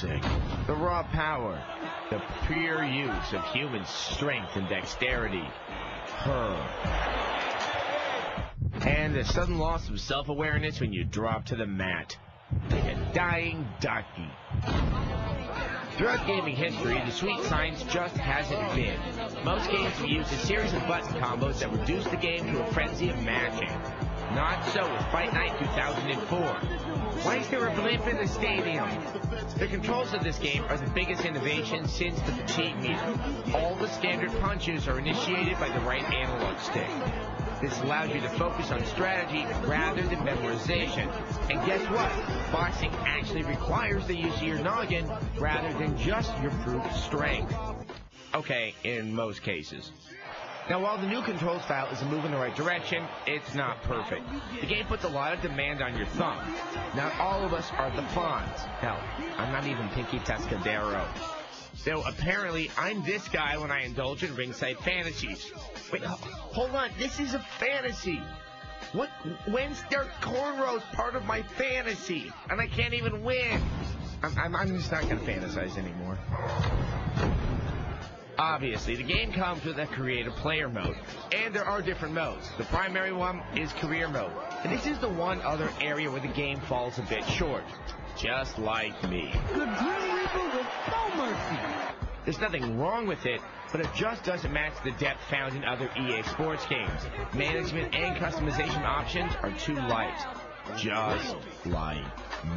The raw power, the pure use of human strength and dexterity. Her. And the sudden loss of self-awareness when you drop to the mat. Like a dying ducky. Throughout gaming history, the sweet science just hasn't been. Most games have used a series of button combos that reduce the game to a frenzy of matching. Not so with Fight Night 2004. Why is there a blimp in the stadium? The controls of this game are the biggest innovation since the fatigue meter. All the standard punches are initiated by the right analog stick. This allows you to focus on strategy rather than memorization. And guess what? Boxing actually requires the use of your noggin rather than just your brute strength. Okay, in most cases. Now, while the new control style is a move in the right direction, it's not perfect. The game puts a lot of demand on your thumb. Not all of us are the Fonz. Hell, I'm not even Pinky Tuscadero. So apparently, I'm this guy when I indulge in ringside fantasies. Wait, hold on, this is a fantasy. What? When's their cornrows part of my fantasy? And I can't even win. I'm, I'm, I'm just not going to fantasize anymore. Obviously, the game comes with a creative player mode, and there are different modes. The primary one is career mode, and this is the one other area where the game falls a bit short. Just like me. Reaper with no mercy. There's nothing wrong with it, but it just doesn't match the depth found in other EA sports games. Management and customization options are too light. Just like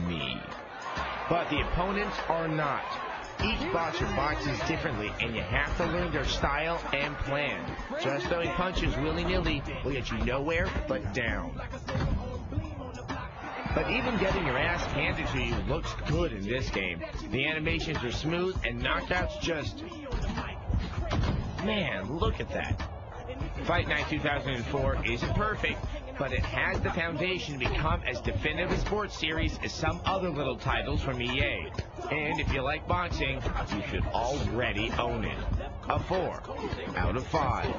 me. But the opponents are not. Each boxer boxes differently, and you have to learn their style and plan. Just throwing punches willy-nilly will get you nowhere but down. But even getting your ass handed to you looks good in this game. The animations are smooth, and knockouts just... Man, look at that. Fight Night 2004 isn't perfect, but it has the foundation to become as definitive a sports series as some other little titles from EA. And if you like boxing, you should already own it. A 4 out of 5.